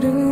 do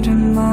garden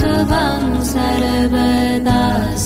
so i'm saturday night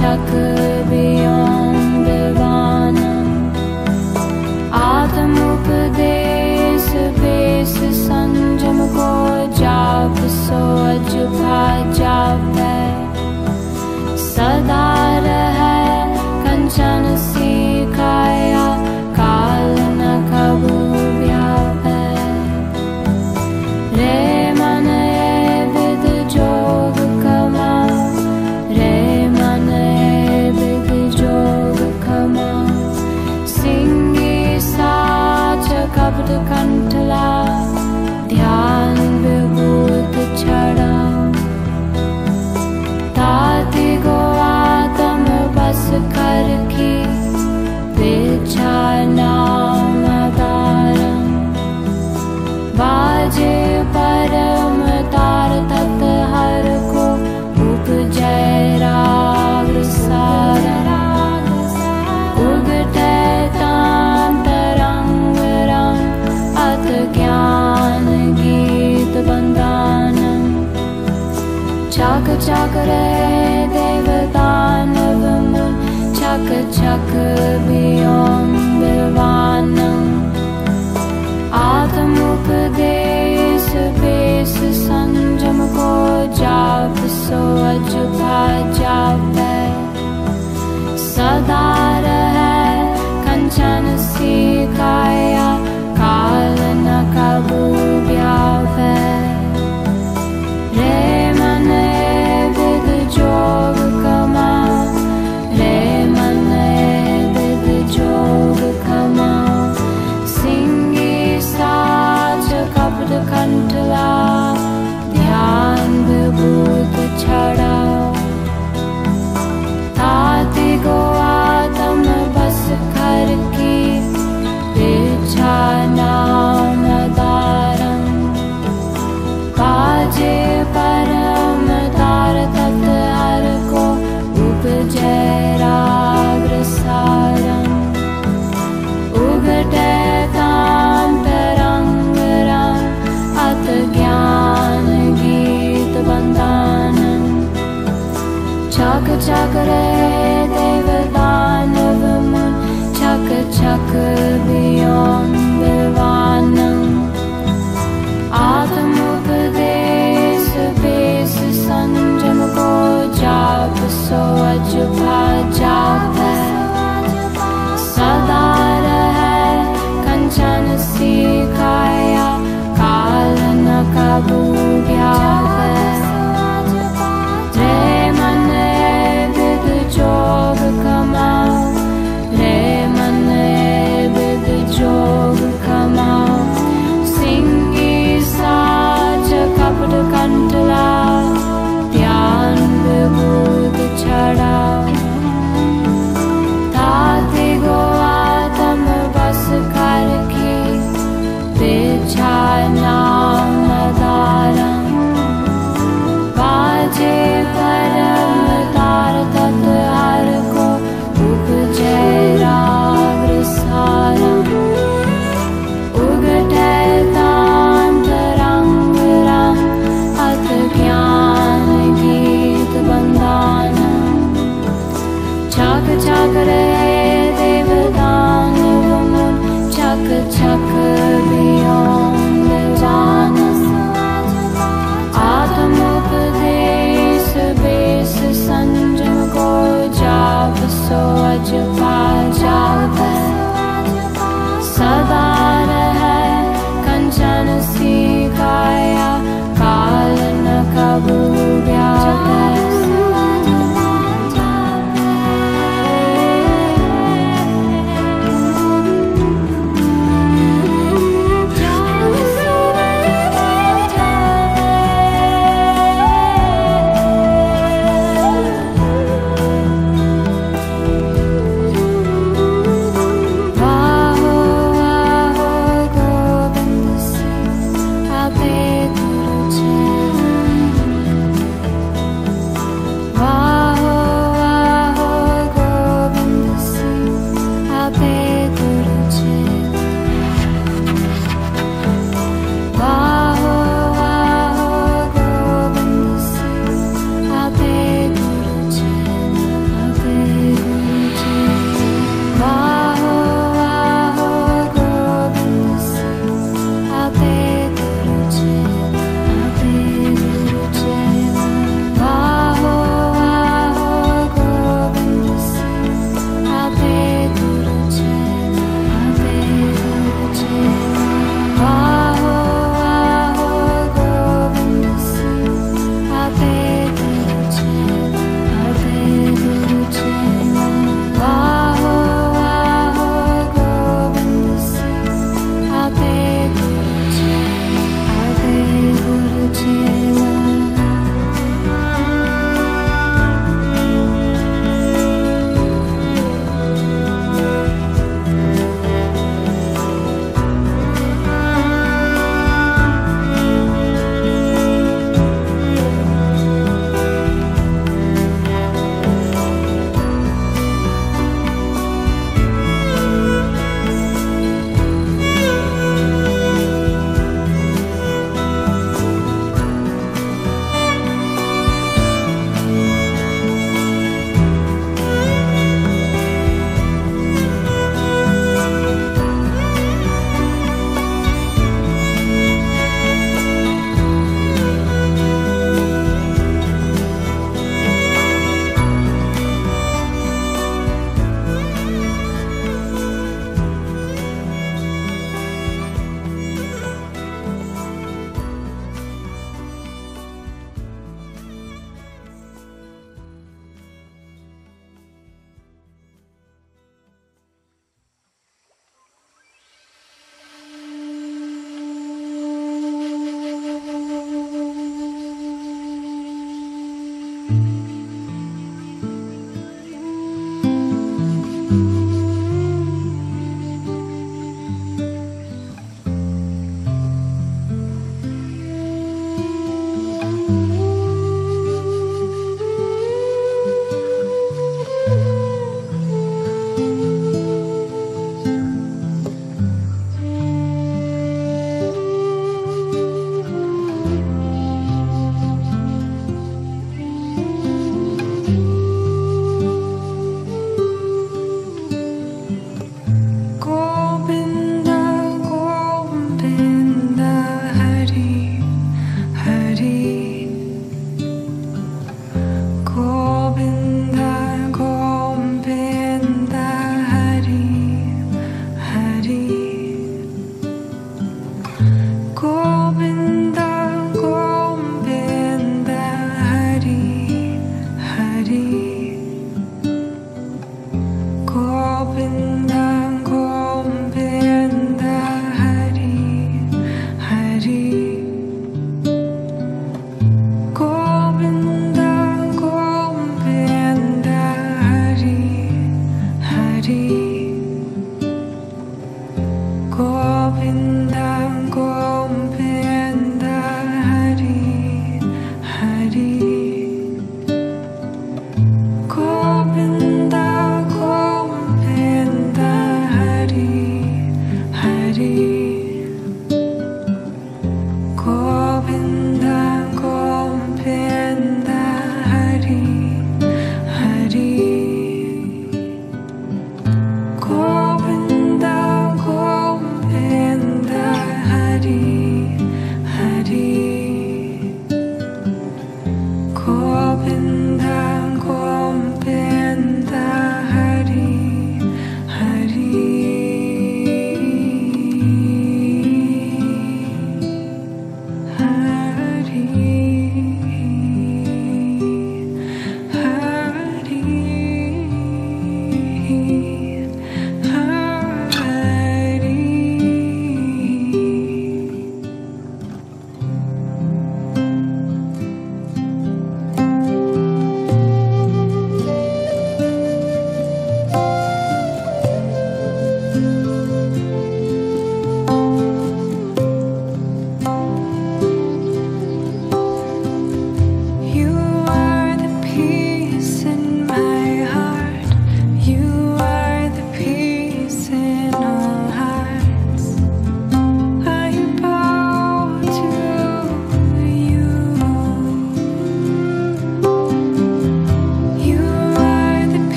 尺